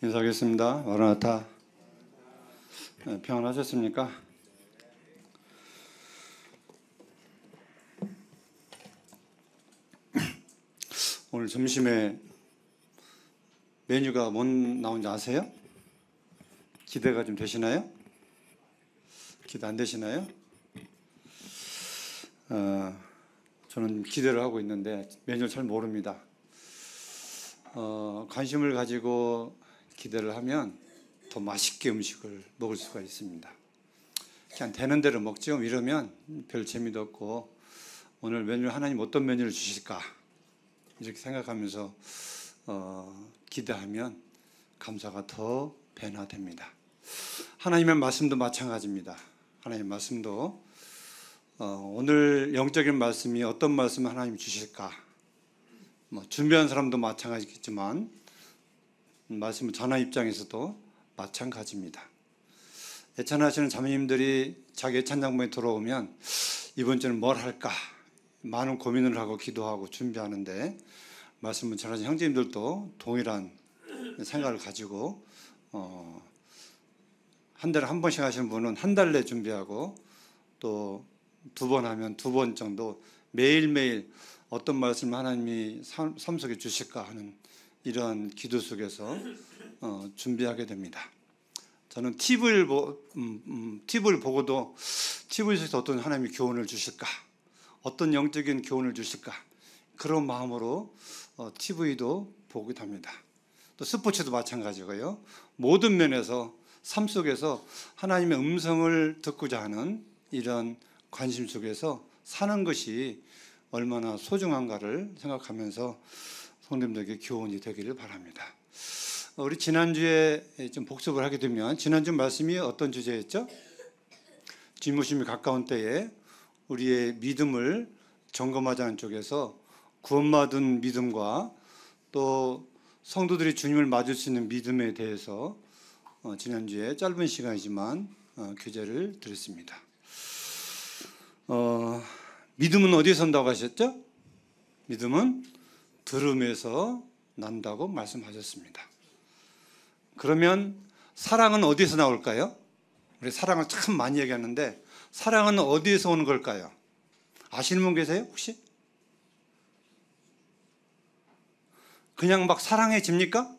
인사하겠습니다. 마라나타 네, 평안하셨습니까? 오늘 점심에 메뉴가 뭔 나온지 아세요? 기대가 좀 되시나요? 기대 안 되시나요? 어, 저는 기대를 하고 있는데 메뉴를 잘 모릅니다. 어, 관심을 가지고 기대를 하면 더 맛있게 음식을 먹을 수가 있습니다. 그냥 되는 대로 먹죠. 이러면 별 재미도 없고 오늘 메뉴 하나님 어떤 메뉴를 주실까 이렇게 생각하면서 어, 기대하면 감사가 더 변화됩니다. 하나님의 말씀도 마찬가지입니다. 하나님 말씀도 어, 오늘 영적인 말씀이 어떤 말씀을 하나님 주실까? 뭐 준비한 사람도 마찬가지겠지만 말씀을 전하 입장에서도 마찬가지입니다. 애찬하시는 자매님들이 자기 찬양부에 들어오면 이번 주는 뭘 할까 많은 고민을 하고 기도하고 준비하는데 말씀을 전하신 형제님들도 동일한 생각을 가지고 어, 한 달에 한 번씩 하시는 분은 한 달 내 준비하고 또 두 번 하면 두 번 정도 매일매일 어떤 말씀을 하나님이 삶 속에 주실까 하는 이런 기도 속에서 어, 준비하게 됩니다. 저는 TV를, 보, 음, 음, TV를 보고도 TV에서 어떤 하나님이 교훈을 주실까, 어떤 영적인 교훈을 주실까 그런 마음으로 어, TV도 보기도 합니다. 또 스포츠도 마찬가지고요. 모든 면에서 삶 속에서 하나님의 음성을 듣고자 하는 이런 관심 속에서 사는 것이 얼마나 소중한가를 생각하면서 성도님들에게 교훈이 되기를 바랍니다. 우리 지난주에 좀 복습을 하게 되면 지난주 말씀이 어떤 주제였죠? 주무심이 가까운 때에 우리의 믿음을 점검하자는 쪽에서 구원받은 믿음과 또 성도들이 주님을 맞을 수 있는 믿음에 대해서 어, 지난주에 짧은 시간이지만 어, 교제를 드렸습니다. 어, 믿음은 어디에 선다고 하셨죠? 믿음은 들음에서 난다고 말씀하셨습니다. 그러면 사랑은 어디서 나올까요? 우리 사랑을 참 많이 얘기하는데 사랑은 어디에서 오는 걸까요? 아시는 분 계세요? 혹시? 그냥 막 사랑해집니까?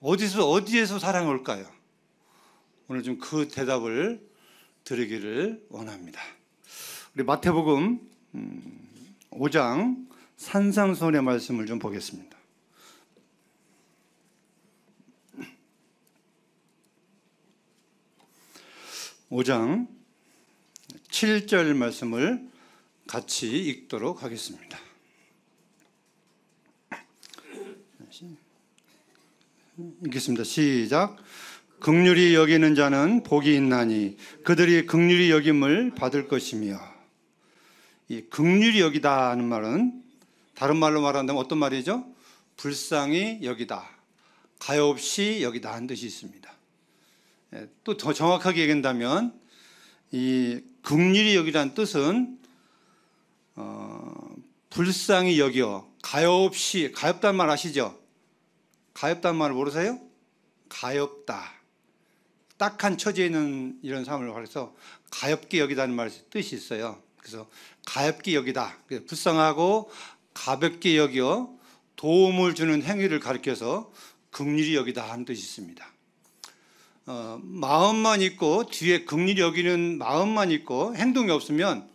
어디서 어디에서 사랑이 올까요? 오늘 좀 그 대답을 드리기를 원합니다. 우리 마태복음 5장 음, 산상선의 말씀을 좀 보겠습니다. 5장 7절 말씀을 같이 읽도록 하겠습니다. 읽겠습니다. 시작. 극률이 여기는 자는 복이 있나니 그들이 극률이 여김을 받을 것이며 이 극률이 여기다 하는 말은 다른 말로 말한다면 어떤 말이죠? 불쌍히 여기다, 가엾이 여기다 한 뜻이 있습니다. 예, 또더 정확하게 얘기한다면 이 극률이 여기라는 뜻은 어, 불쌍히 여겨 가엾이 가엾다는 말 아시죠? 가엾다는 말 모르세요? 가엾다. 딱한 처지에 있는 이런 사람을 말해서 가엾게 여기다는 말 뜻이 있어요. 그래서 가볍게 여기다. 불쌍하고 가볍게 여겨 도움을 주는 행위를 가리켜서 극률이 여기다 하는 뜻이 있습니다. 어, 마음만 있고 뒤에 극률이 여기는 마음만 있고 행동이 없으면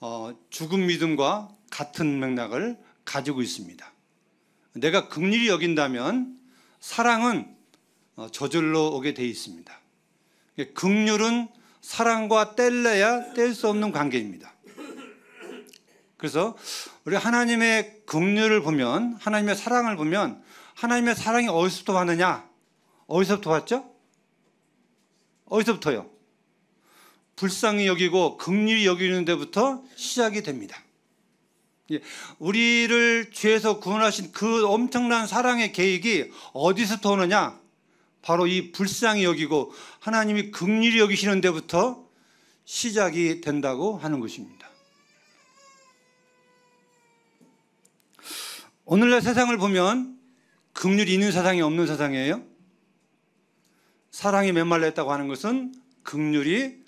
어, 죽은 믿음과 같은 맥락을 가지고 있습니다. 내가 극률이 여긴다면 사랑은 어, 저절로 오게 돼 있습니다. 극률은 사랑과 뗄래야 뗄 수 없는 관계입니다. 그래서 우리 하나님의 긍휼을 보면 하나님의 사랑을 보면 하나님의 사랑이 어디서부터 왔느냐? 어디서부터 왔죠? 어디서부터요? 불쌍히 여기고 긍휼히 여기는 데부터 시작이 됩니다. 예, 우리를 죄에서 구원하신 그 엄청난 사랑의 계획이 어디서부터 오느냐? 바로 이 불쌍히 여기고 하나님이 긍휼히 여기시는 데부터 시작이 된다고 하는 것입니다. 오늘날 세상을 보면 극률이 있는 세상이 없는 세상이에요? 사랑이 메말랐다고 하는 것은 극률이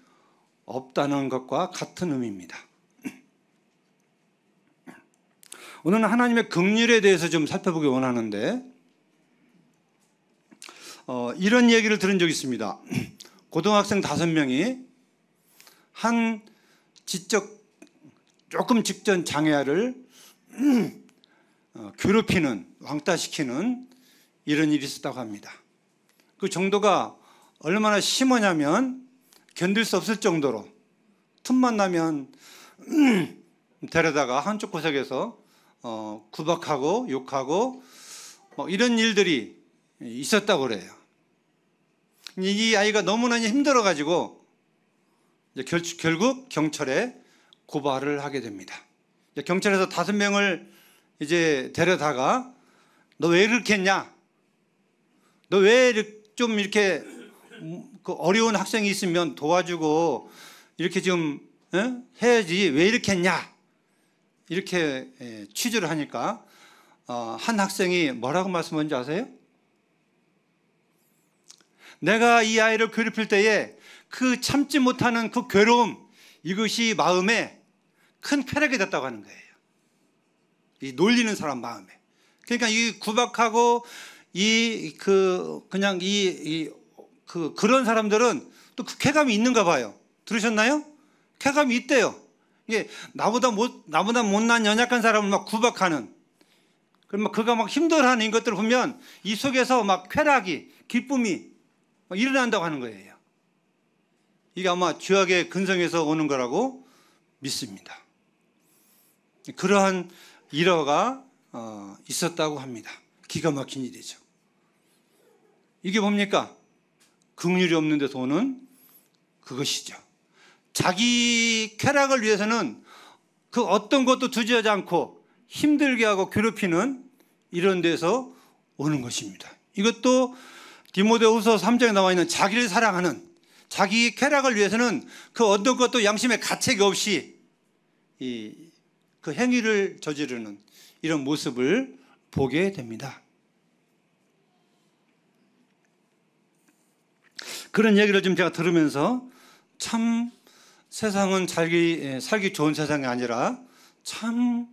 없다는 것과 같은 의미입니다. 오늘은 하나님의 극률에 대해서 좀 살펴보기 원하는데 어, 이런 얘기를 들은 적이 있습니다. 고등학생 다섯 명이 한 지적 조금 직전 장애아를 어, 괴롭히는 왕따시키는 이런 일이 있었다고 합니다. 그 정도가 얼마나 심하냐면 견딜 수 없을 정도로 틈만 나면 데려다가 한쪽 구석에서 어, 구박하고 욕하고 뭐 이런 일들이 있었다고 그래요. 이 아이가 너무나 힘들어 가지고 결국 경찰에 고발을 하게 됩니다. 경찰에서 다섯 명을 이제 데려다가 너 왜 이렇게 했냐? 너 왜 좀 이렇게 그 어려운 학생이 있으면 도와주고 이렇게 좀 해야지 왜 이렇게 했냐? 이렇게 예, 취재를 하니까 어, 한 학생이 뭐라고 말씀하는지 아세요? 내가 이 아이를 괴롭힐 때에 그 참지 못하는 그 괴로움 이것이 마음에 큰 쾌락이 됐다고 하는 거예요. 이 놀리는 사람 마음에. 그러니까 이 구박하고 이 그 그냥 이 그 그런 사람들은 또 그 쾌감이 있는가 봐요. 들으셨나요? 쾌감이 있대요. 이게 나보다 못 나보다 못난 연약한 사람을 막 구박하는 그럼 막 그가 막 힘들어하는 것들을 보면 이 속에서 막 쾌락이 기쁨이 일어난다고 하는 거예요. 이게 아마 죄악의 근성에서 오는 거라고 믿습니다. 그러한 일화가 어, 있었다고 합니다. 기가 막힌 일이죠. 이게 뭡니까? 긍휼이 없는 데서 오는 그것이죠. 자기 쾌락을 위해서는 그 어떤 것도 두지하지 않고 힘들게 하고 괴롭히는 이런 데서 오는 것입니다. 이것도 디모데후서 3장에 나와 있는 자기를 사랑하는 자기 쾌락을 위해서는 그 어떤 것도 양심의 가책이 없이 이 그 행위를 저지르는 이런 모습을 보게 됩니다. 그런 얘기를 좀 제가 들으면서 참 세상은 살기, 예, 살기 좋은 세상이 아니라 참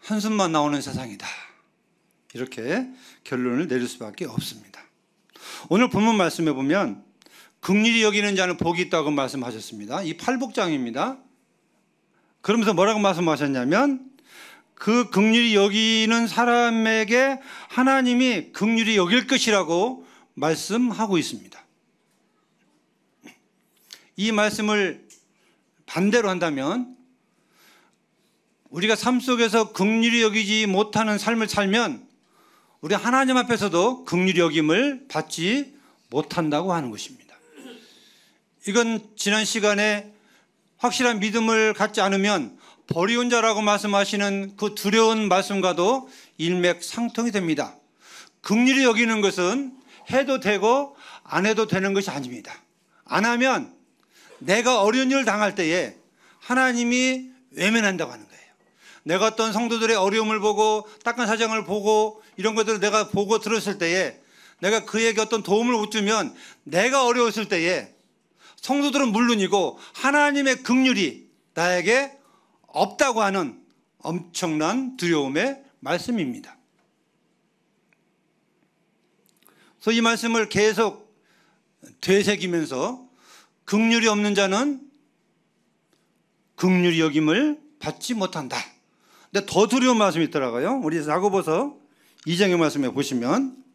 한숨만 나오는 세상이다. 이렇게 결론을 내릴 수밖에 없습니다. 오늘 본문 말씀에 보면 극률이 여기는 자는 복이 있다고 말씀하셨습니다. 이 팔복장입니다. 그러면서 뭐라고 말씀하셨냐면 그 극률이 여기는 사람에게 하나님이 극률이 여길 것이라고 말씀하고 있습니다. 이 말씀을 반대로 한다면 우리가 삶 속에서 극률이 여기지 못하는 삶을 살면 우리 하나님 앞에서도 극률이 여김을 받지 못한다고 하는 것입니다. 이건 지난 시간에 확실한 믿음을 갖지 않으면 버리운 자라고 말씀하시는 그 두려운 말씀과도 일맥상통이 됩니다. 극률이 여기는 것은 해도 되고 안 해도 되는 것이 아닙니다. 안 하면 내가 어려운 일을 당할 때에 하나님이 외면한다고 하는 거예요. 내가 어떤 성도들의 어려움을 보고 딱한 사정을 보고 이런 것들을 내가 보고 들었을 때에 내가 그에게 어떤 도움을 못 주면 내가 어려웠을 때에 성도들은 물론이고 하나님의 극률이 나에게 없다고 하는 엄청난 두려움의 말씀입니다. 그래서 이 말씀을 계속 되새기면서 극률이 없는 자는 극률이 여김을 받지 못한다. 근데 더 두려운 말씀이 있더라고요. 우리 야고보서 2장의 말씀에 보시면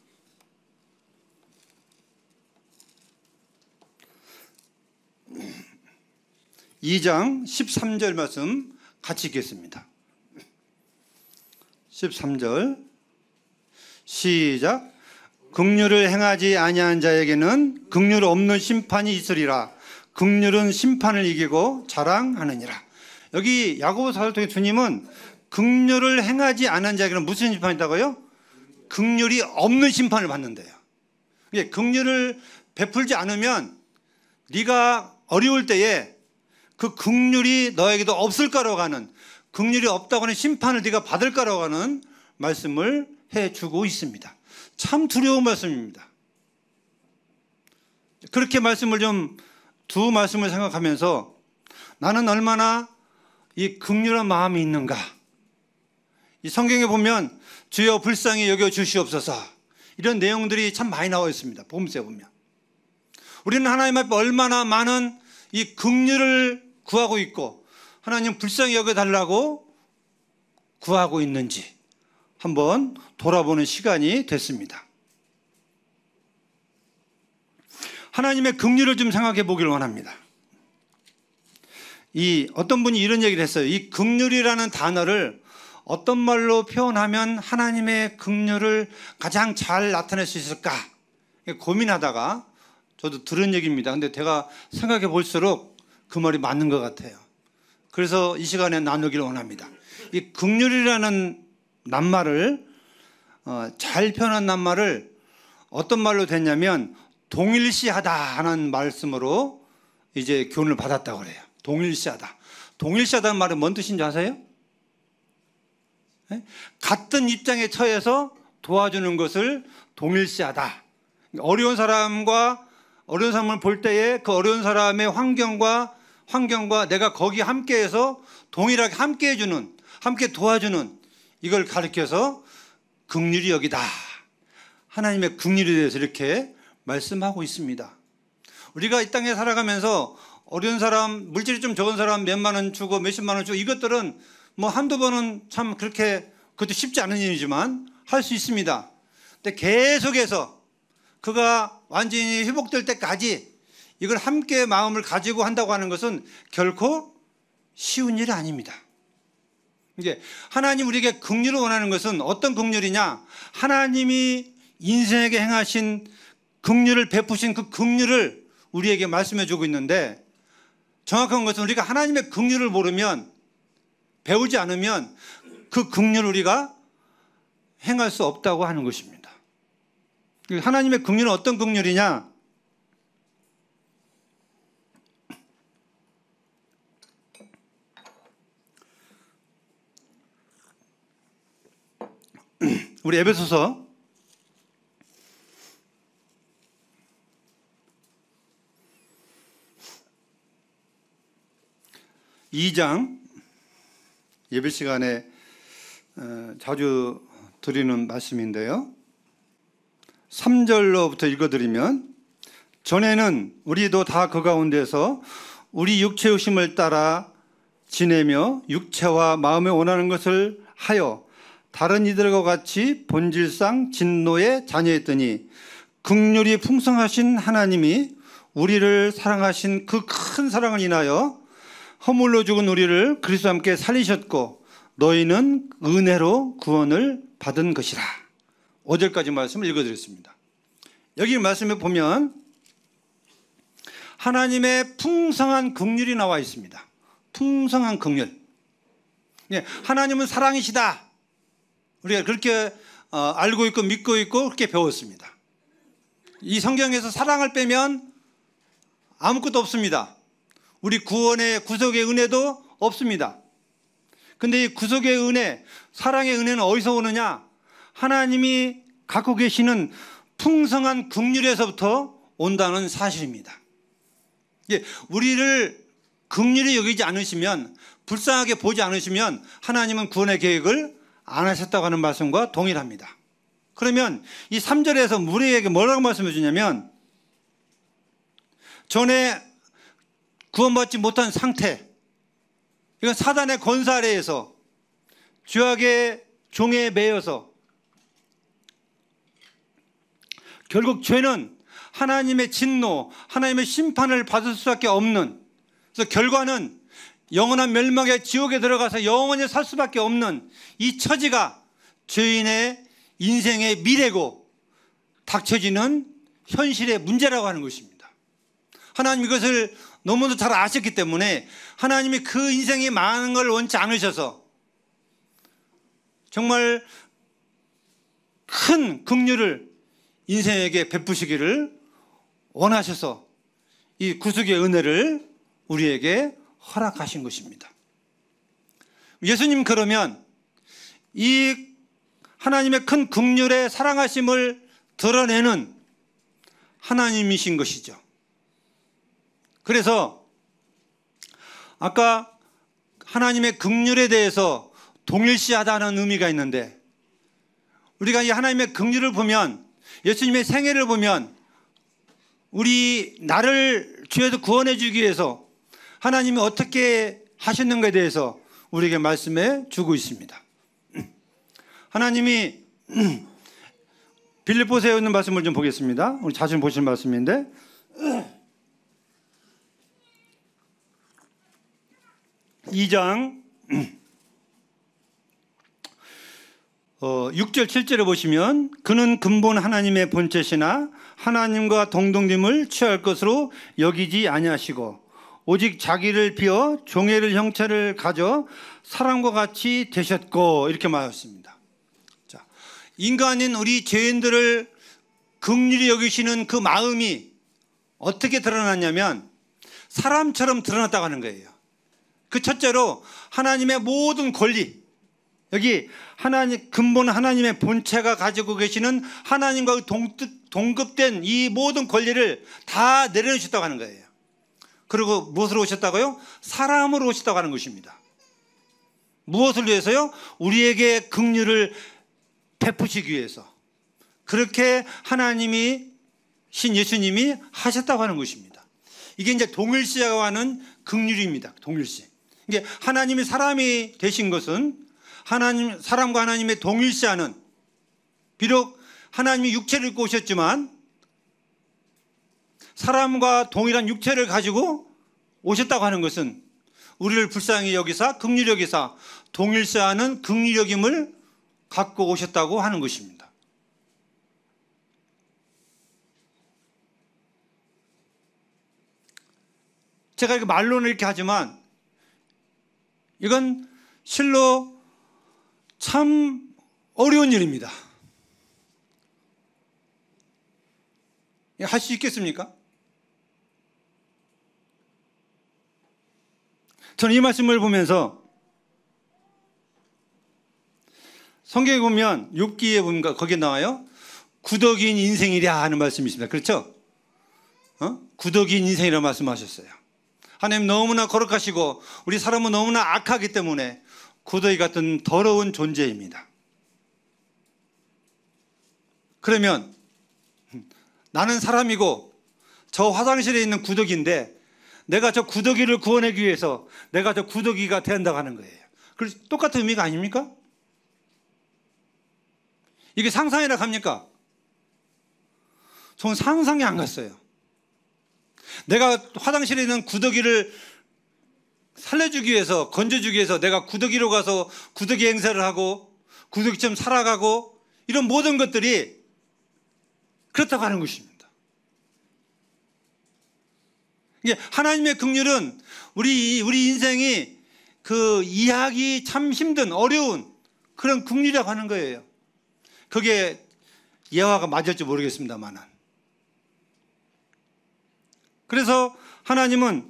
2장 13절 말씀 같이 읽겠습니다. 13절 시작 극률을 행하지 아니한 자에게는 극률 없는 심판이 있으리라 극률은 심판을 이기고 자랑하느니라 여기 야고보 사를 통해 주님은 극률을 행하지 않은 자에게는 무슨 심판이 있다고요? 극률이 없는 심판을 받는데요. 극률을 베풀지 않으면 네가 어려울 때에 그 극률이 너에게도 없을까라고 하는 극률이 없다고 하는 심판을 네가 받을까라고 하는 말씀을 해주고 있습니다. 참 두려운 말씀입니다. 그렇게 말씀을 좀 두 말씀을 생각하면서 나는 얼마나 이 극률한 마음이 있는가. 이 성경에 보면 주여 불쌍히 여겨 주시옵소서 이런 내용들이 참 많이 나와 있습니다. 봄새 보면 우리는 하나님 앞에 얼마나 많은 이 긍휼을 구하고 있고 하나님 불쌍히 여겨 달라고 구하고 있는지 한번 돌아보는 시간이 됐습니다. 하나님의 긍휼을 좀 생각해 보기를 원합니다. 이 어떤 분이 이런 얘기를 했어요. 이 긍휼이라는 단어를 어떤 말로 표현하면 하나님의 긍휼을 가장 잘 나타낼 수 있을까 고민하다가 저도 들은 얘기입니다. 근데 제가 생각해 볼수록 그 말이 맞는 것 같아요. 그래서 이 시간에 나누기를 원합니다. 이 극률이라는 낱말을 어, 잘 표현한 낱말을 어떤 말로 됐냐면 동일시하다 하는 말씀으로 이제 교훈을 받았다고 그래요. 동일시하다. 동일시하다는 말은 뭔 뜻인지 아세요? 네? 같은 입장에 처해서 도와주는 것을 동일시하다. 어려운 사람과 어려운 사람을 볼 때에 그 어려운 사람의 환경과 환경과 내가 거기 함께해서 동일하게 함께 해 주는 함께 도와주는 이걸 가르켜서 극률이 여기다. 하나님의 극률에 대해서 이렇게 말씀하고 있습니다. 우리가 이 땅에 살아가면서 어려운 사람, 물질이 좀 적은 사람 몇만 원 주고 몇십만 원 주고 이것들은 뭐 한두 번은 참 그렇게 그것도 쉽지 않은 일이지만 할 수 있습니다. 근데 계속해서 그가 완전히 회복될 때까지 이걸 함께 마음을 가지고 한다고 하는 것은 결코 쉬운 일이 아닙니다. 이제 하나님 우리에게 긍휼을 원하는 것은 어떤 긍휼이냐? 하나님이 인생에게 행하신 긍휼을 베푸신 그 긍휼을 우리에게 말씀해 주고 있는데 정확한 것은 우리가 하나님의 긍휼을 모르면 배우지 않으면 그 긍휼을 우리가 행할 수 없다고 하는 것입니다. 그 하나님의 긍휼은 어떤 긍휼이냐? 우리 에베소서 2장 예배 시간에 어, 자주 드리는 말씀인데요. 3절로부터 읽어드리면 전에는 우리도 다 그 가운데서 우리 육체의 심을 따라 지내며 육체와 마음에 원하는 것을 하여 다른 이들과 같이 본질상 진노의 자녀였더니 극률이 풍성하신 하나님이 우리를 사랑하신 그 큰 사랑을 인하여 허물로 죽은 우리를 그리스도와 함께 살리셨고 너희는 은혜로 구원을 받은 것이라. 5절까지 말씀을 읽어드렸습니다. 여기 말씀에 보면 하나님의 풍성한 긍휼이 나와 있습니다. 풍성한 긍휼. 예, 하나님은 사랑이시다. 우리가 그렇게 어, 알고 있고 믿고 있고 그렇게 배웠습니다. 이 성경에서 사랑을 빼면 아무것도 없습니다. 우리 구원의 구속의 은혜도 없습니다. 근데 이 구속의 은혜, 사랑의 은혜는 어디서 오느냐? 하나님이 갖고 계시는 풍성한 국률에서부터 온다는 사실입니다. 우리를 극률이 여기지 않으시면 불쌍하게 보지 않으시면 하나님은 구원의 계획을 안 하셨다고 하는 말씀과 동일합니다. 그러면 이 3절에서 우리에게 뭐라고 말씀해 주냐면 전에 구원받지 못한 상태 이건 사단의 권사 아래에서 죄악의 종에 매여서 결국 죄는 하나님의 진노, 하나님의 심판을 받을 수밖에 없는 그래서 결과는 영원한 멸망의 지옥에 들어가서 영원히 살 수밖에 없는 이 처지가 죄인의 인생의 미래고 닥쳐지는 현실의 문제라고 하는 것입니다. 하나님 이것을 너무도 잘 아셨기 때문에 하나님이 그 인생이 많은 걸 원치 않으셔서 정말 큰 긍휼을 인생에게 베푸시기를 원하셔서 이 구속의 은혜를 우리에게 허락하신 것입니다. 예수님 그러면 이 하나님의 큰 극률의 사랑하심을 드러내는 하나님이신 것이죠. 그래서 아까 하나님의 극률에 대해서 동일시하다는 의미가 있는데 우리가 이 하나님의 긍휼을 보면 예수님의 생애를 보면 우리 나를 죄에서 구원해 주기 위해서 하나님이 어떻게 하셨는가에 대해서 우리에게 말씀해 주고 있습니다. 하나님이 빌립보서에 있는 말씀을 좀 보겠습니다. 우리 자신 보실 말씀인데 2장 어, 6절 7절에 보시면 그는 근본 하나님의 본체시나 하나님과 동동됨을 취할 것으로 여기지 아니하시고 오직 자기를 비어 종애를 형체를 가져 사람과 같이 되셨고 이렇게 말했습니다. 자, 인간인 우리 죄인들을 극률히 여기시는 그 마음이 어떻게 드러났냐면 사람처럼 드러났다고 하는 거예요. 그 첫째로 하나님의 모든 권리 여기 하나님 근본 하나님의 본체가 가지고 계시는 하나님과 동급된 이 모든 권리를 다 내려놓으셨다고 하는 거예요. 그리고 무엇으로 오셨다고요? 사람으로 오셨다고 하는 것입니다. 무엇을 위해서요? 우리에게 긍휼을 베푸시기 위해서. 그렇게 하나님이 신 예수님이 하셨다고 하는 것입니다. 이게 이제 동일시하고 하는 긍휼입니다. 동일시. 이게 하나님이 사람이 되신 것은 하나님 사람과 하나님의 동일시하는 비록 하나님이 육체를 입고 오셨지만 사람과 동일한 육체를 가지고 오셨다고 하는 것은 우리를 불쌍히 여기사 극률 여기사 동일시하는 극률 여김을 갖고 오셨다고 하는 것입니다. 제가 이렇게 말로는 이렇게 하지만 이건 실로 참 어려운 일입니다. 할 수 있겠습니까? 저는 이 말씀을 보면서 성경에 보면 6기에 보면 거기에 나와요. 구덕인 인생이랴 하는 말씀이 있습니다. 그렇죠? 어? 구덕인 인생이라는 말씀하셨어요. 하나님 너무나 거룩하시고 우리 사람은 너무나 악하기 때문에 구더기 같은 더러운 존재입니다. 그러면 나는 사람이고 저 화장실에 있는 구더기인데 내가 저 구더기를 구원하기 위해서 내가 저 구더기가 된다고 하는 거예요. 그래서 똑같은 의미가 아닙니까? 이게 상상이라 합니까? 저는 상상이 안 갔어요. 내가 화장실에 있는 구더기를 살려주기 위해서 건져주기 위해서 내가 구더기로 가서 구더기 행사를 하고 구더기처럼 살아가고 이런 모든 것들이 그렇다고 하는 것입니다. 이게 하나님의 긍휼은 우리 우리 인생이 그 이해하기 참 힘든 어려운 그런 긍휼이라고 하는 거예요. 그게 예화가 맞을지 모르겠습니다만은. 그래서 하나님은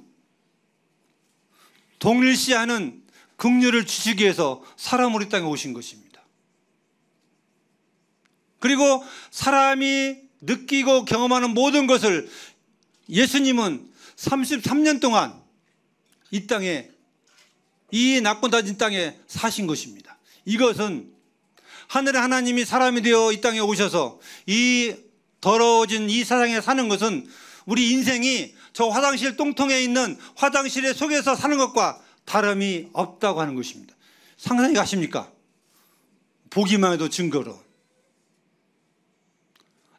동일시하는 긍휼을 주시기 위해서 사람 우리 땅에 오신 것입니다. 그리고 사람이 느끼고 경험하는 모든 것을 예수님은 33년 동안 이 땅에 이 낙고 다진 땅에 사신 것입니다. 이것은 하늘의 하나님이 사람이 되어 이 땅에 오셔서 이 더러워진 이 세상에 사는 것은 우리 인생이 저 화장실 똥통에 있는 화장실의 속에서 사는 것과 다름이 없다고 하는 것입니다. 상상이 가십니까? 보기만 해도 증거로.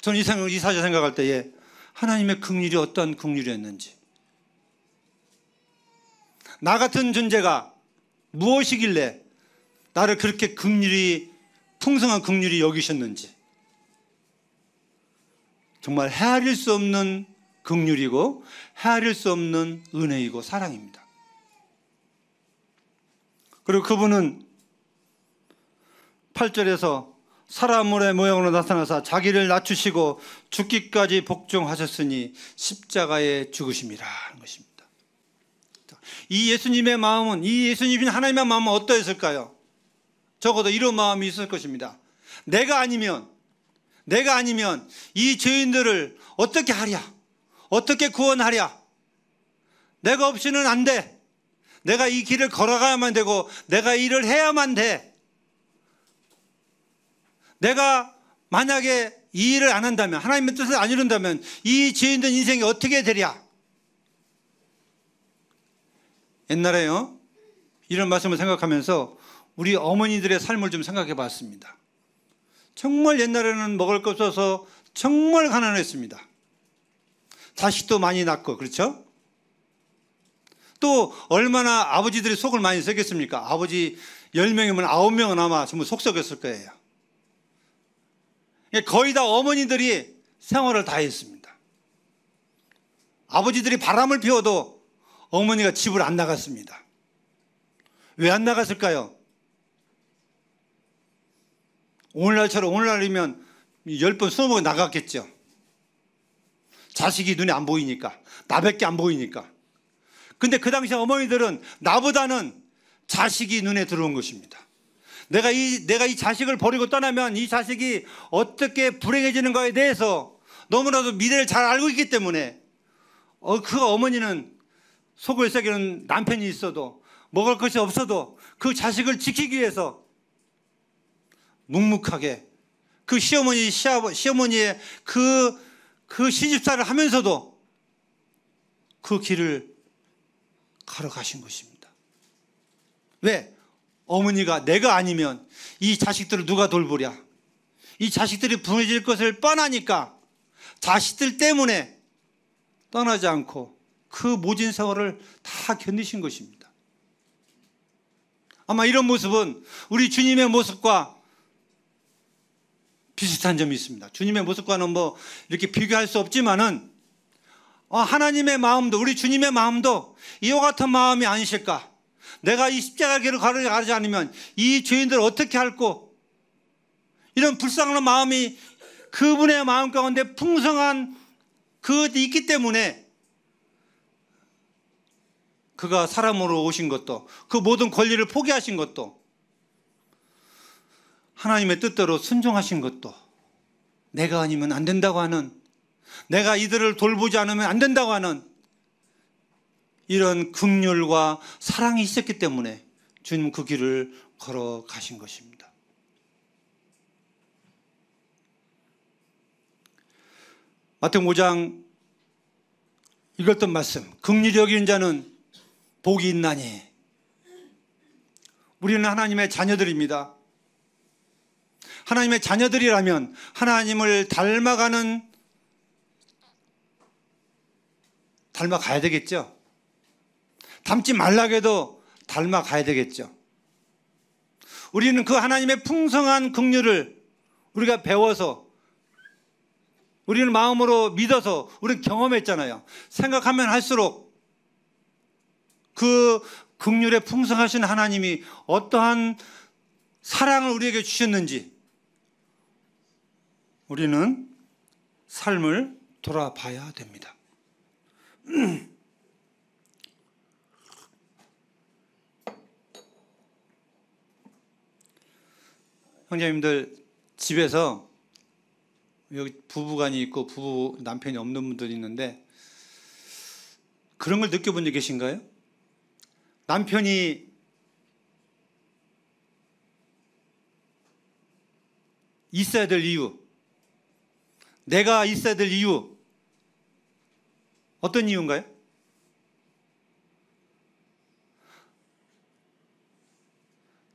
저는 이, 사실 생각할 때에 하나님의 긍휼이 어떤 긍휼이었는지 나 같은 존재가 무엇이길래 나를 그렇게 긍휼이 풍성한 긍휼이 여기셨는지 정말 헤아릴 수 없는 극률이고 헤아릴 수 없는 은혜이고 사랑입니다. 그리고 그분은 8절에서 사람의 모양으로 나타나사 자기를 낮추시고 죽기까지 복종하셨으니 십자가에 죽으심이라. 이 예수님의 마음은 이 예수님인 하나님의 마음은 어떠했을까요? 적어도 이런 마음이 있을 것입니다. 내가 아니면 내가 아니면 이 죄인들을 어떻게 하랴? 어떻게 구원하랴? 내가 없이는 안 돼. 내가 이 길을 걸어가야만 되고 내가 일을 해야만 돼. 내가 만약에 이 일을 안 한다면 하나님의 뜻을 안 이룬다면 이 죄인들 인생이 어떻게 되랴? 옛날에요. 이런 말씀을 생각하면서 우리 어머니들의 삶을 좀 생각해 봤습니다. 정말 옛날에는 먹을 것 없어서 정말 가난했습니다. 자식도 많이 낳고, 그렇죠? 또 얼마나 아버지들이 속을 많이 썩였습니까? 아버지 10명이면 9명은 아마 전부 속 썩였을 거예요. 거의 다 어머니들이 생활을 다 했습니다. 아버지들이 바람을 피워도 어머니가 집을 안 나갔습니다. 왜 안 나갔을까요? 오늘날처럼 오늘날이면 10번, 20번 나갔겠죠. 자식이 눈에 안 보이니까. 나밖에 안 보이니까. 근데 그 당시 어머니들은 나보다는 자식이 눈에 들어온 것입니다. 내가 이, 내가 이 자식을 버리고 떠나면 이 자식이 어떻게 불행해지는가에 대해서 너무나도 미래를 잘 알고 있기 때문에 어, 그 어머니는 속을 새기는 남편이 있어도 먹을 것이 없어도 그 자식을 지키기 위해서 묵묵하게 그 시어머니, 시아버, 시어머니의 그, 그 시집살을 하면서도 그 길을 걸어가신 것입니다. 왜? 어머니가 내가 아니면 이 자식들을 누가 돌보랴? 이 자식들이 분해질 것을 뻔하니까 자식들 때문에 떠나지 않고 그 모진 세월을 다 견디신 것입니다. 아마 이런 모습은 우리 주님의 모습과 비슷한 점이 있습니다. 주님의 모습과는 뭐 이렇게 비교할 수 없지만은 어, 하나님의 마음도 우리 주님의 마음도 이와 같은 마음이 아니실까? 내가 이 십자가 길을 가지 않으면 이 죄인들 어떻게 할고? 이런 불쌍한 마음이 그분의 마음 가운데 풍성한 그것이 있기 때문에 그가 사람으로 오신 것도 그 모든 권리를 포기하신 것도 하나님의 뜻대로 순종하신 것도 내가 아니면 안 된다고 하는 내가 이들을 돌보지 않으면 안 된다고 하는 이런 극률과 사랑이 있었기 때문에 주님 그 길을 걸어가신 것입니다. 마태복음 5장 읽었던 말씀 극률이 여기는 자는 복이 있나니 우리는 하나님의 자녀들입니다. 하나님의 자녀들이라면 하나님을 닮아가는 닮아가야 되겠죠. 닮지 말라게도 닮아가야 되겠죠. 우리는 그 하나님의 풍성한 긍휼을 우리가 배워서 우리는 마음으로 믿어서 우리 경험했잖아요. 생각하면 할수록 그 긍휼에 풍성하신 하나님이 어떠한 사랑을 우리에게 주셨는지 우리는 삶을 돌아봐야 됩니다. 형제님들 집에서 여기 부부간이 있고 부부 남편이 없는 분들이 있는데 그런 걸 느껴본 적 계신가요? 남편이 있어야 될 이유 내가 있어야 될 이유 어떤 이유인가요?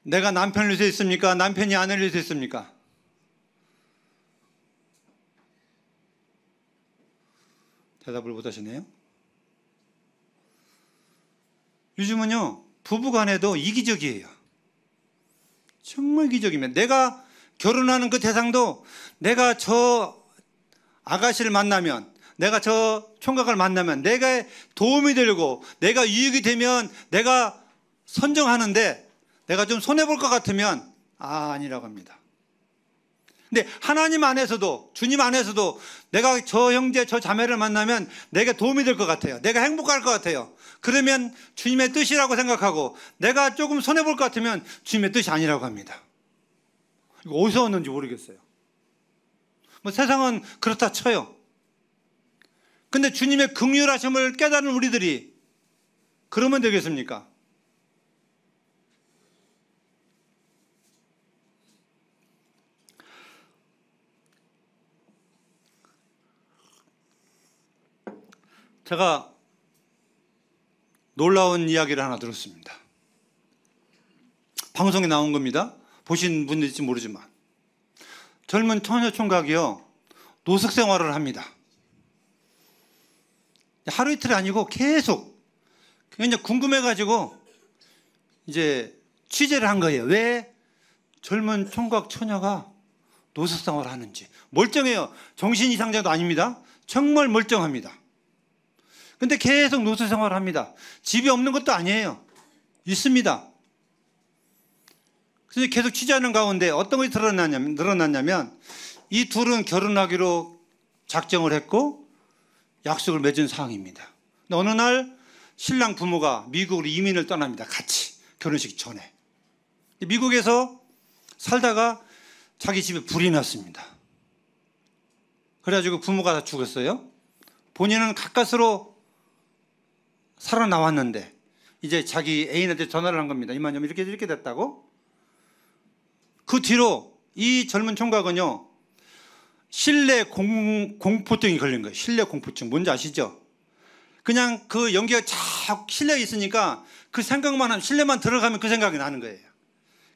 내가 남편을 위해서 있습니까? 남편이 아내를 위해서 있습니까? 대답을 못 하시네요. 요즘은요, 부부 간에도 이기적이에요. 정말 기적이면 내가 결혼하는 그 대상도 내가 저 아가씨를 만나면 내가 저 총각을 만나면 내가 도움이 되고 내가 유익이 되면 내가 선정하는데 내가 좀 손해볼 것 같으면 아, 아니라고 합니다. 근데 하나님 안에서도 주님 안에서도 내가 저 형제 저 자매를 만나면 내가 도움이 될 것 같아요. 내가 행복할 것 같아요. 그러면 주님의 뜻이라고 생각하고 내가 조금 손해 볼 것 같으면 주님의 뜻이 아니라고 합니다. 이거 어디서 왔는지 모르겠어요. 뭐 세상은 그렇다 쳐요. 근데 주님의 극률하심을 깨달은 우리들이 그러면 되겠습니까? 제가 놀라운 이야기를 하나 들었습니다. 방송에 나온 겁니다. 보신 분들일지 모르지만 젊은 처녀 총각이요 노숙 생활을 합니다. 하루 이틀이 아니고 계속 그냥 궁금해가지고 이제 취재를 한 거예요. 왜 젊은 총각 처녀가 노숙 생활을 하는지 멀쩡해요. 정신 이상자도 아닙니다. 정말 멀쩡합니다. 근데 계속 노숙 생활을 합니다. 집이 없는 것도 아니에요. 있습니다. 그래서 계속 취재하는 가운데 어떤 것이 드러났냐면, 늘어났냐면 이 둘은 결혼하기로 작정을 했고 약속을 맺은 상황입니다. 어느 날 신랑 부모가 미국으로 이민을 떠납니다. 같이 결혼식 전에. 미국에서 살다가 자기 집에 불이 났습니다. 그래가지고 부모가 다 죽었어요. 본인은 가까스로 살아나왔는데 이제 자기 애인한테 전화를 한 겁니다. 이만님 이렇게 이렇게 됐다고. 그 뒤로 이 젊은 총각은요 실내 공, 공포증이 걸린 거예요. 실내 공포증 뭔지 아시죠? 그냥 그 연기가 쫙 실내에 있으니까 그 생각만 하면 실내만 들어가면 그 생각이 나는 거예요.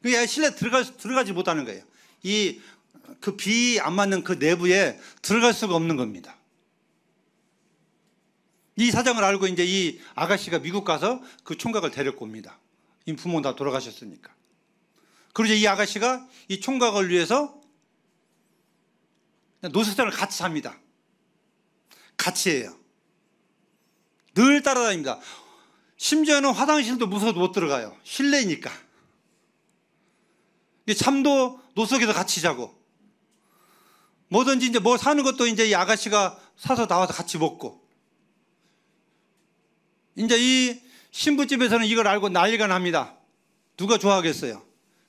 그게 실내 들어가 들어가지 못하는 거예요. 이 그 비 안 맞는 그 내부에 들어갈 수가 없는 겁니다. 이 사정을 알고 이제 이 아가씨가 미국 가서 그 총각을 데리고 옵니다. 이 부모 다 돌아가셨으니까. 그리고 이 아가씨가 이 총각을 위해서 노숙자를 같이 삽니다. 같이 해요. 늘 따라다닙니다. 심지어는 화장실도 무서워도 못 들어가요. 실내니까. 잠도 노숙에서 같이 자고. 뭐든지 이제 뭐 사는 것도 이제 이 아가씨가 사서 나와서 같이 먹고. 이제 이 신부집에서는 이걸 알고 난리가 납니다. 누가 좋아하겠어요?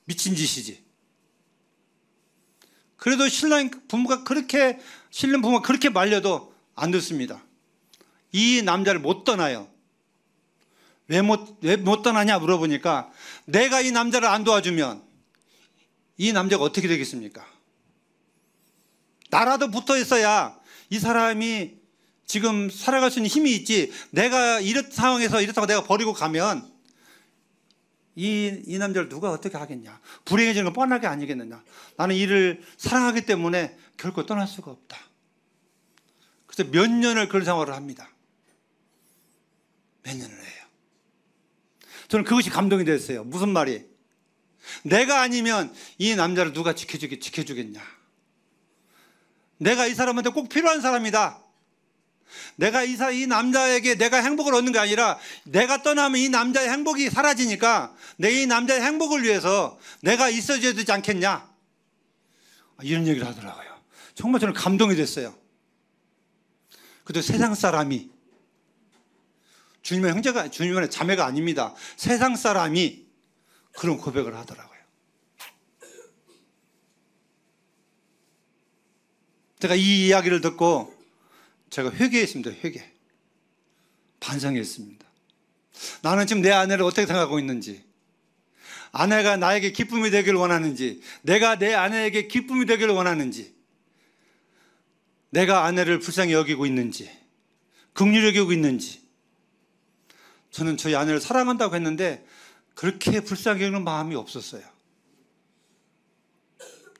미친 짓이지. 그래도 신랑 부모가 그렇게, 신랑 부모가 그렇게 말려도 안 듣습니다. 이 남자를 못 떠나요. 왜 못, 왜 못 떠나냐 물어보니까 내가 이 남자를 안 도와주면 이 남자가 어떻게 되겠습니까? 나라도 붙어 있어야 이 사람이 지금 살아갈 수 있는 힘이 있지. 내가 이런 상황에서 이렇다고 내가 버리고 가면 이, 이 남자를 누가 어떻게 하겠냐. 불행해지는 건 뻔하게 아니겠느냐. 나는 이를 사랑하기 때문에 결코 떠날 수가 없다. 그래서 몇 년을 그런 생활을 합니다. 몇 년을 해요. 저는 그것이 감동이 됐어요. 무슨 말이? 내가 아니면 이 남자를 누가 지켜주겠, 지켜주겠냐. 내가 이 사람한테 꼭 필요한 사람이다. 내가 이, 사, 이 남자에게 내가 행복을 얻는 게 아니라 내가 떠나면 이 남자의 행복이 사라지니까 내 이 남자의 행복을 위해서 내가 있어줘야 되지 않겠냐. 이런 얘기를 하더라고요. 정말 저는 감동이 됐어요. 그래도 세상 사람이 주님의 형제가 주님의 자매가 아닙니다. 세상 사람이 그런 고백을 하더라고요. 제가 이 이야기를 듣고 제가 회개했습니다. 회개. 반성했습니다. 나는 지금 내 아내를 어떻게 생각하고 있는지, 아내가 나에게 기쁨이 되기를 원하는지, 내가 내 아내에게 기쁨이 되기를 원하는지, 내가 아내를 불쌍히 여기고 있는지, 긍휼히 여기고 있는지, 저는 저희 아내를 사랑한다고 했는데 그렇게 불쌍히 여기는 마음이 없었어요.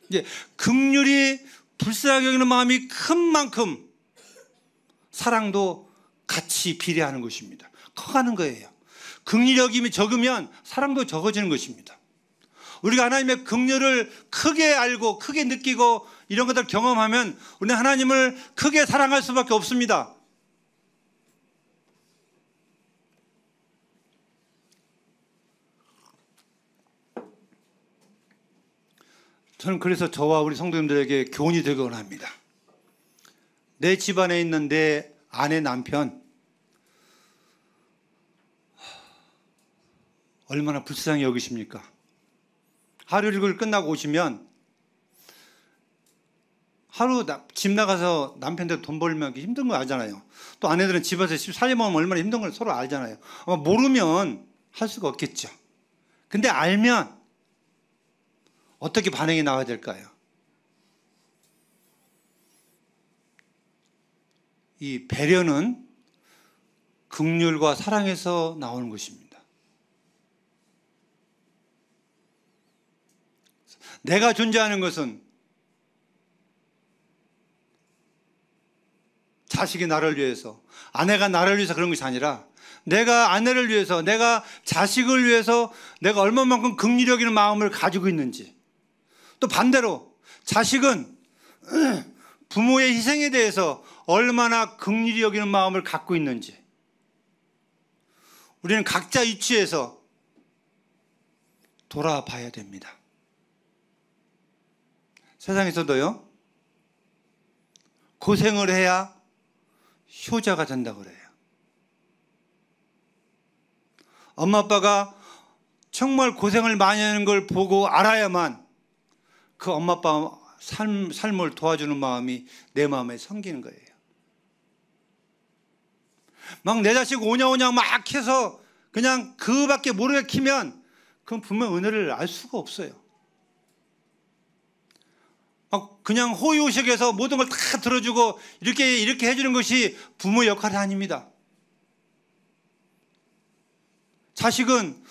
이제 긍휼히 불쌍히 여기는 마음이 큰 만큼 사랑도 같이 비례하는 것입니다. 커가는 거예요. 긍휼력이 적으면 사랑도 적어지는 것입니다. 우리가 하나님의 긍휼을 크게 알고 크게 느끼고 이런 것들 경험하면 우리는 하나님을 크게 사랑할 수밖에 없습니다. 저는 그래서 저와 우리 성도님들에게 교훈이 되곤 합니다. 내 집안에 있는 내 아내 남편 얼마나 불쌍히 여기십니까? 하루 일을 끝나고 오시면 하루 나, 집 나가서 남편들 돈 벌면 힘든 거 알잖아요. 또 아내들은 집에서 살림하면 얼마나 힘든 걸 서로 알잖아요. 모르면 할 수가 없겠죠. 근데 알면 어떻게 반응이 나와야 될까요? 이 배려는 극률과 사랑에서 나오는 것입니다. 내가 존재하는 것은 자식이 나를 위해서, 아내가 나를 위해서 그런 것이 아니라 내가 아내를 위해서, 내가 자식을 위해서 내가 얼마만큼 여기는 마음을 가지고 있는지. 또 반대로 자식은 부모의 희생에 대해서 얼마나 극리 여기는 마음을 갖고 있는지. 우리는 각자 위치에서 돌아봐야 됩니다. 세상에서도요, 고생을 해야 효자가 된다고 그래요. 엄마 아빠가 정말 고생을 많이 하는 걸 보고 알아야만 그 엄마 아빠 삶, 삶을 도와주는 마음이 내 마음에 생기는 거예요. 막 내 자식 오냐오냐 막 해서 그냥 그밖에 모르게 키면 그건 분명 은혜를 알 수가 없어요. 막 그냥 호의호식해서 모든 걸 다 들어주고 이렇게 이렇게 해주는 것이 부모 역할이 아닙니다. 자식은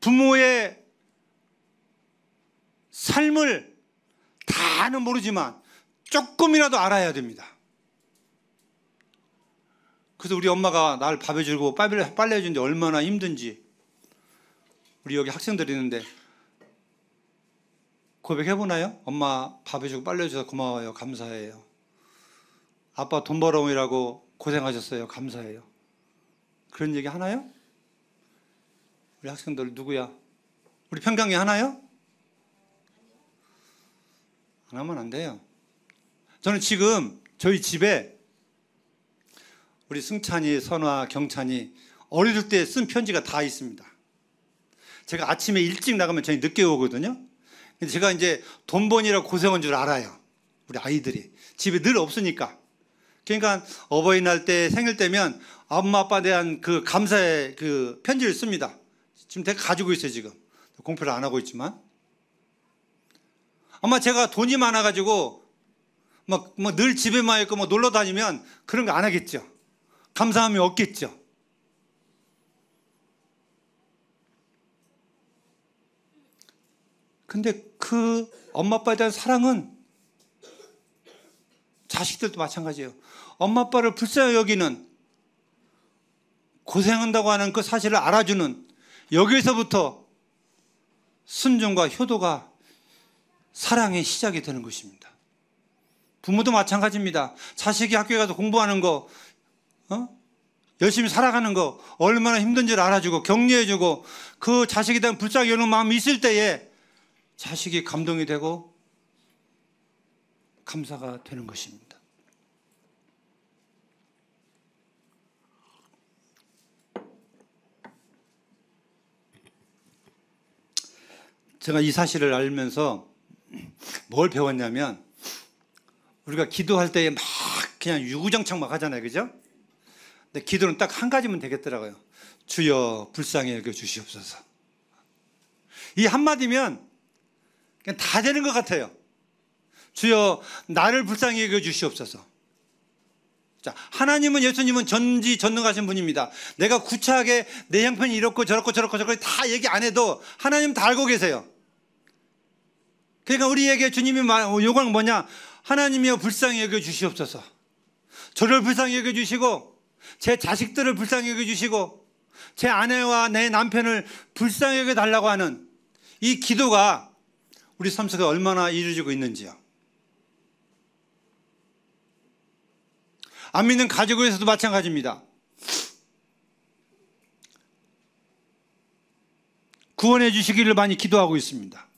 부모의 삶을 다는 모르지만 조금이라도 알아야 됩니다. 그래서 우리 엄마가 날밥 해주고 빨래, 빨래 해주는데 얼마나 힘든지 우리 여기 학생들이 있는데 고백해보나요? 엄마 밥 해주고 빨래 해줘서 고마워요. 감사해요. 아빠 돈 벌어오라고 고생하셨어요. 감사해요. 그런 얘기 하나요? 우리 학생들 누구야? 우리 평강에 하나요? 안 하면 안 돼요. 저는 지금 저희 집에 우리 승찬이, 선화, 경찬이 어릴 때 쓴 편지가 다 있습니다. 제가 아침에 일찍 나가면 저희 늦게 오거든요. 제가 이제 돈 번이라 고생한 줄 알아요. 우리 아이들이. 집에 늘 없으니까. 그러니까 어버이날 때 생일 때면 엄마 아빠에 대한 그 감사의 그 편지를 씁니다. 지금 제가 가지고 있어요, 지금. 공표를 안 하고 있지만. 아마 제가 돈이 많아가지고 막, 늘 집에만 있고 뭐 놀러 다니면 그런 거 안 하겠죠. 감사함이 없겠죠. 근데 그 엄마 아빠에 대한 사랑은 자식들도 마찬가지예요. 엄마 아빠를 불쌍히 여기는 고생한다고 하는 그 사실을 알아주는 여기에서부터 순종과 효도가 사랑의 시작이 되는 것입니다. 부모도 마찬가지입니다. 자식이 학교에 가서 공부하는 거, 어? 열심히 살아가는 거, 얼마나 힘든지를 알아주고 격려해주고 그 자식에 대한 불쌍히 여는 마음이 있을 때에 자식이 감동이 되고 감사가 되는 것입니다. 제가 이 사실을 알면서 뭘 배웠냐면 우리가 기도할 때막 그냥 유구장창 막 하잖아요. 그죠? 근데 기도는 딱 한 가지면 되겠더라고요. 주여 불쌍히 여겨 주시옵소서. 이 한마디면 그냥 다 되는 것 같아요. 주여 나를 불쌍히 여겨 주시옵소서. 자, 하나님은 예수님은 전지 전능하신 분입니다. 내가 구차하게 내 형편이 이렇고 저렇고 저렇고 저렇고 다 얘기 안 해도 하나님 다 알고 계세요. 그러니까 우리에게 주님이 요구하는 뭐냐? 하나님이여 불쌍히 여겨 주시옵소서. 저를 불쌍히 여겨 주시고 제 자식들을 불쌍히 여겨 주시고 제 아내와 내 남편을 불쌍히 여겨 달라고 하는 이 기도가 우리 삶 속에 얼마나 이루어지고 있는지요. 안 믿는 가족에서도 마찬가지입니다. 구원해 주시기를 많이 기도하고 있습니다.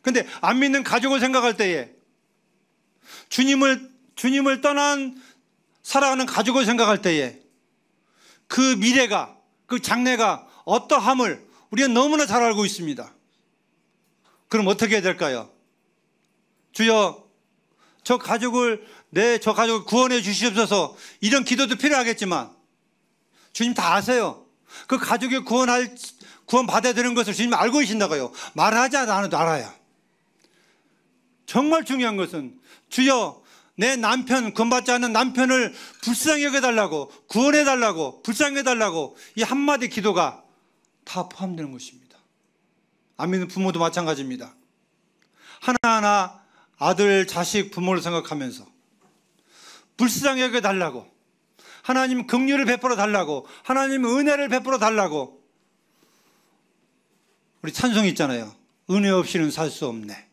근데 안 믿는 가족을 생각할 때에 주님을 주님을 떠난 살아가는 가족을 생각할 때에 그 미래가 그 장래가 어떠함을 우리가 너무나 잘 알고 있습니다. 그럼 어떻게 해야 될까요? 주여 저 가족을 내 저 가족을 구원해 주시옵소서 이런 기도도 필요하겠지만 주님 다 아세요. 그 가족이 구원할 구원 받아야 되는 것을 주님 알고 계신다고요. 말하지 않아도 알아요. 정말 중요한 것은 주여 내 남편 구원받지 않는 남편을 불쌍히 여겨달라고 구원해달라고 불쌍히 해달라고 이 한마디 기도가 다 포함되는 것입니다. 안 믿는 부모도 마찬가지입니다. 하나하나 아들, 자식, 부모를 생각하면서 불쌍히 여겨달라고 하나님 긍휼을 베풀어 달라고 하나님 은혜를 베풀어 달라고 우리 찬송 있잖아요. 은혜 없이는 살 수 없네.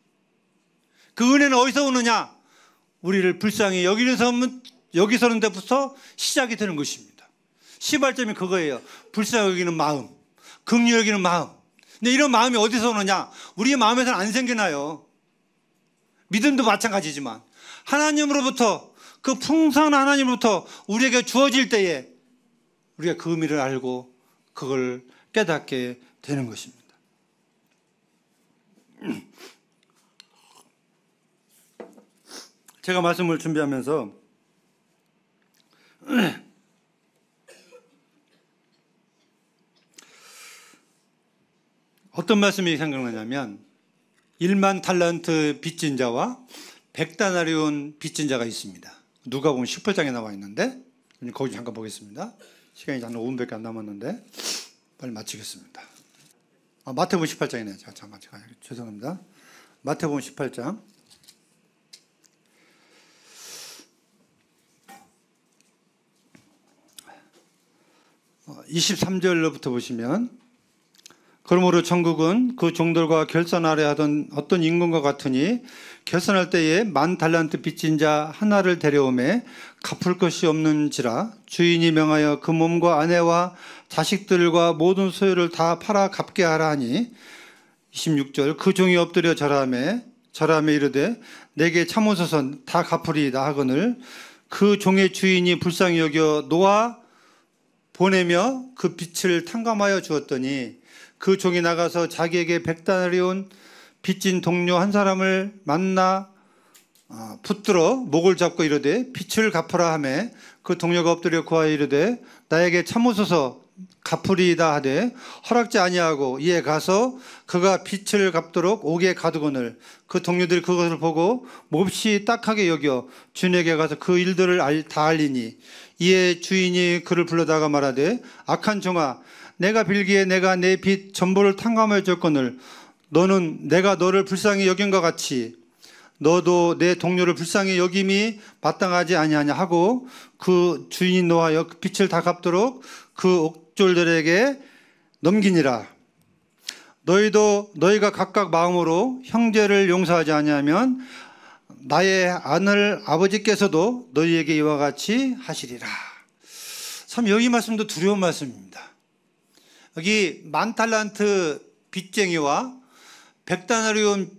그 은혜는 어디서 오느냐? 우리를 불쌍히 여기서 여기서는 데부터 시작이 되는 것입니다. 시발점이 그거예요. 불쌍히 여기는 마음, 긍휼 여기는 마음. 근데 이런 마음이 어디서 오느냐? 우리의 마음에서는 안 생겨나요. 믿음도 마찬가지지만 하나님으로부터 그 풍성한 하나님으로부터 우리에게 주어질 때에 우리가 그 의미를 알고 그걸 깨닫게 되는 것입니다. 제가 말씀을 준비하면서 어떤 말씀이 생각나냐면 1만 탈란트 빚진 자와 백다나리온 빚진 자가 있습니다. 누가 보면 18장에 나와 있는데 거기 잠깐 보겠습니다. 시간이 한 5분밖에 안 남았는데 빨리 마치겠습니다. 아, 마태복음 18장이네요. 잠깐 잠깐 죄송합니다. 마태복음 18장 23절로부터 어, 보시면 그러므로 천국은 그 종들과 결산하려 하던 어떤 임금과 같으니 결산할 때에 만 달란트 빚진 자 하나를 데려오매 갚을 것이 없는지라 주인이 명하여 그 몸과 아내와 자식들과 모든 소유를 다 팔아 갚게 하라 하니 26절 그 종이 엎드려 절하매 절하매 이르되 내게 참으소서 다 갚으리이다 하거늘 그 종의 주인이 불쌍히 여겨 놓아 보내며 그 빛을 탕감하여 주었더니 그 종이 나가서 자기에게 백단을 이온 빚진 동료 한 사람을 만나 어, 붙들어 목을 잡고 이르되 빛을 갚으라 하매 그 동료가 엎드려 구하여 이르되 나에게 참으소서 갚으리이다 하되 허락지 아니하고 이에 가서 그가 빛을 갚도록 옥에 가두거늘 그 동료들이 그것을 보고 몹시 딱하게 여겨 주인에게 가서 그 일들을 다 알리니 이에 주인이 그를 불러다가 말하되 악한 종아 내가 빌기에 내가 내 빚 전부를 탕감하여 줬거늘 너는 내가 너를 불쌍히 여긴 것 같이 너도 내 동료를 불쌍히 여김이 마땅하지 아니하냐 하고 그 주인이 노하여 그 빛을 다 갚도록 그 옥졸들에게 넘기니라. 너희도 너희가 각각 마음으로 형제를 용서하지 아니하면 나의 아들 아버지께서도 너희에게 이와 같이 하시리라. 참 여기 말씀도 두려운 말씀입니다. 여기 만 탈란트 빚쟁이와 백다나리온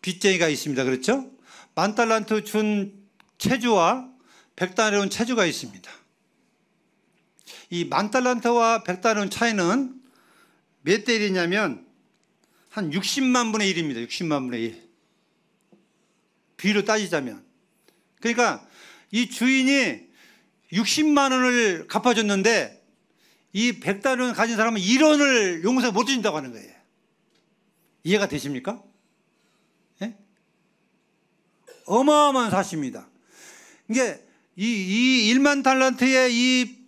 빚쟁이가 있습니다. 그렇죠? 만탈란트 준 체주와 백다나리온 체주가 있습니다. 이 만탈란트와 백다나리온 차이는 몇 대 1이냐면 한 60만 분의 1입니다. 60만 분의 1. 비로 따지자면. 그러니까 이 주인이 60만 원을 갚아줬는데 이 백달을 가진 사람은 1원을 용서 못 준다고 하는 거예요. 이해가 되십니까? 예? 어마어마한 사실입니다. 이게 이, 이 1만 달란트의 이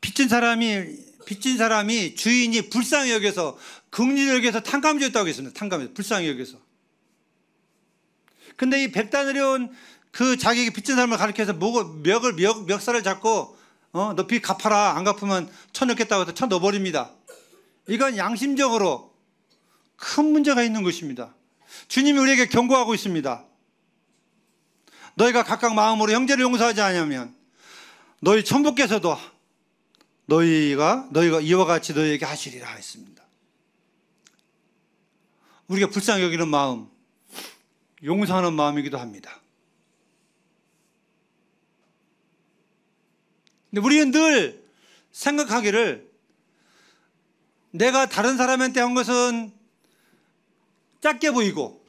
빚진 사람이 빚진 사람이 주인이 불쌍히 여겨서 긍휼히 여겨서 탕감 줬다고 했습니다. 탕감해서 불쌍히 여겨서. 근데 이 백단으려온 그 자기에게 빚진 사람을 가리켜서 목을 멱을 멱, 멱살을 잡고 어, 너 빚 갚아라. 안 갚으면 쳐넣겠다고 해서 쳐넣어버립니다. 이건 양심적으로 큰 문제가 있는 것입니다. 주님이 우리에게 경고하고 있습니다. 너희가 각각 마음으로 형제를 용서하지 않으면 너희 천부께서도 너희가 너희가 이와 같이 너희에게 하시리라 했습니다. 우리가 불쌍히 여기는 마음, 용서하는 마음이기도 합니다. 근데 우리는 늘 생각하기를 내가 다른 사람한테 한 것은 작게 보이고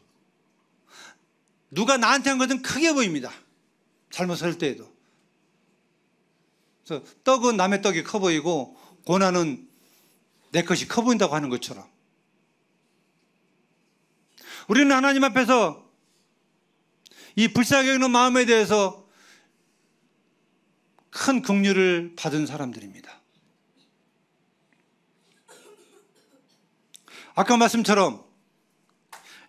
누가 나한테 한 것은 크게 보입니다. 잘못할 때에도. 그래서 떡은 남의 떡이 커 보이고 고난은 내 것이 커 보인다고 하는 것처럼. 우리는 하나님 앞에서 이 불쌍히 여기는 마음에 대해서 큰 긍휼을 받은 사람들입니다. 아까 말씀처럼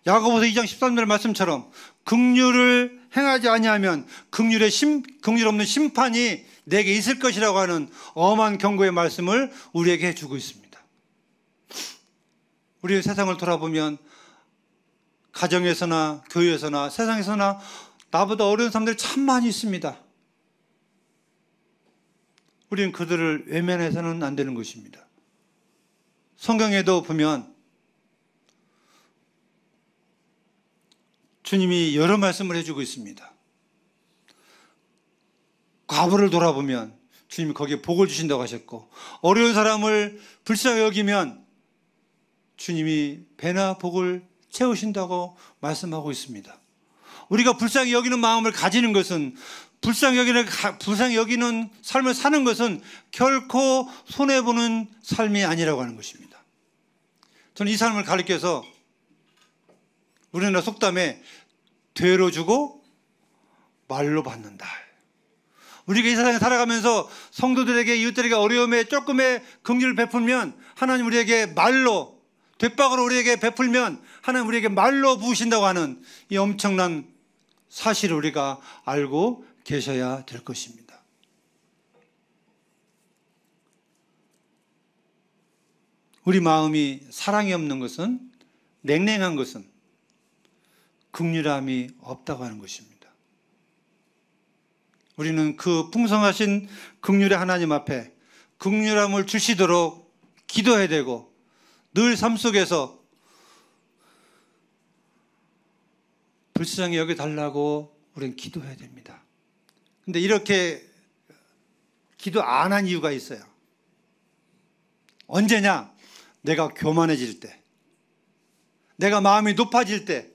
야고보서 2장 13절 말씀처럼 긍휼을 행하지 아니하면 긍휼의 심 긍휼 없는 심판이 내게 있을 것이라고 하는 엄한 경고의 말씀을 우리에게 해 주고 있습니다. 우리 세상을 돌아보면 가정에서나 교회에서나 세상에서나 나보다 어려운 사람들이 참 많이 있습니다. 우리는 그들을 외면해서는 안 되는 것입니다. 성경에도 보면 주님이 여러 말씀을 해주고 있습니다. 과부를 돌아보면 주님이 거기에 복을 주신다고 하셨고 어려운 사람을 불쌍히 여기면 주님이 배나 복을 채우신다고 말씀하고 있습니다. 우리가 불쌍히 여기는 마음을 가지는 것은 불쌍히 여기는 불쌍히 여기는 삶을 사는 것은 결코 손해 보는 삶이 아니라고 하는 것입니다. 저는 이 삶을 가리켜서 우리나라 속담에 되로 주고 말로 받는다. 우리가 이 세상에 살아가면서 성도들에게 이웃들에게 어려움에 조금의 긍휼을 베풀면 하나님 우리에게 말로 되박으로 우리에게 베풀면 하나님 우리에게 말로 부으신다고 하는 이 엄청난 사실을 우리가 알고 계셔야 될 것입니다. 우리 마음이 사랑이 없는 것은 냉랭한 것은 극률함이 없다고 하는 것입니다. 우리는 그 풍성하신 극률의 하나님 앞에 극률함을 주시도록 기도해야 되고 늘 삶 속에서 불쌍히 여겨 달라고 우리는 기도해야 됩니다. 근데 이렇게 기도 안 한 이유가 있어요. 언제냐? 내가 교만해질 때. 내가 마음이 높아질 때.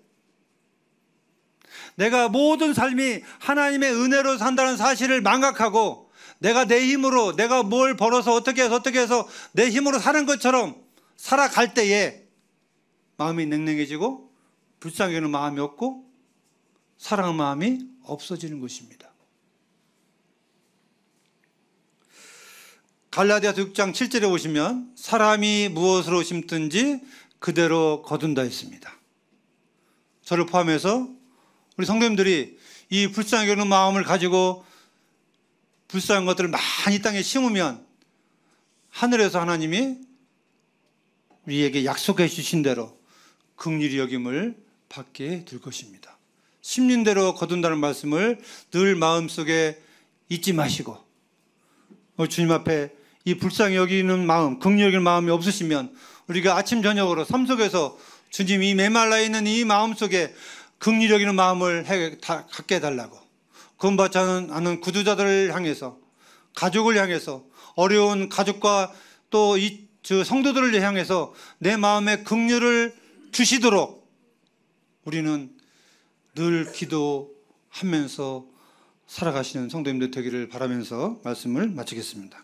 내가 모든 삶이 하나님의 은혜로 산다는 사실을 망각하고 내가 내 힘으로 내가 뭘 벌어서 어떻게 해서 어떻게 해서 내 힘으로 사는 것처럼 살아갈 때에 마음이 냉랭해지고 불쌍히 여는 마음이 없고 사랑의 마음이 없어지는 것입니다. 갈라디아서 6장 7절에 보시면 사람이 무엇으로 심든지 그대로 거둔다 했습니다. 저를 포함해서 우리 성도님들이 이 불쌍히 여는 마음을 가지고 불쌍한 것들을 많이 땅에 심으면 하늘에서 하나님이 우리에게 약속해 주신 대로 극률이 여김을 받게 될 것입니다. 심는 대로 거둔다는 말씀을 늘 마음속에 잊지 마시고 어, 주님 앞에 이 불쌍히 여기는 마음, 극률 여기는 마음이 없으시면 우리가 아침 저녁으로 삶 속에서 주님 이 메말라 있는 이 마음 속에 긍휼 여기는 마음을 해, 다, 갖게 해달라고. 구원받지 않은 구두자들을 향해서 가족을 향해서 어려운 가족과 또 이 성도들을 향해서 내 마음에 긍휼을 주시도록 우리는 늘 기도하면서 살아가시는 성도님들 되기를 바라면서 말씀을 마치겠습니다.